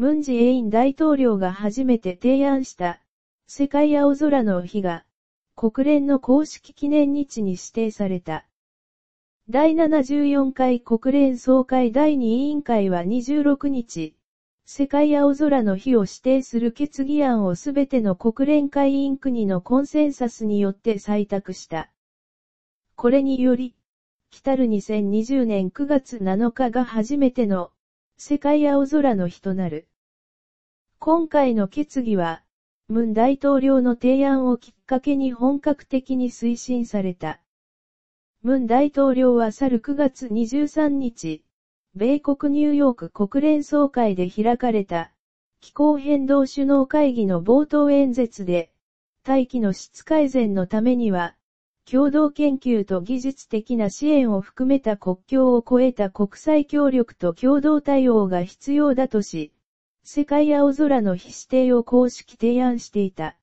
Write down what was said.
ムンジェイン大統領が初めて提案した世界青空の日が国連の公式記念日に指定された。第74回国連総会第2委員会は26日、世界青空の日を指定する決議案をすべての国連会員国のコンセンサスによって採択した。これにより、来たる2020年9月7日が初めての世界青空の日となる。今回の決議は、ムン大統領の提案をきっかけに本格的に推進された。ムン大統領は去る9月23日、米国ニューヨーク国連総会で開かれた気候変動首脳会議の冒頭演説で、大気の質改善のためには、共同研究と技術的な支援を含めた国境を超えた国際協力と共同対応が必要だとし、世界青空の非指定を公式提案していた。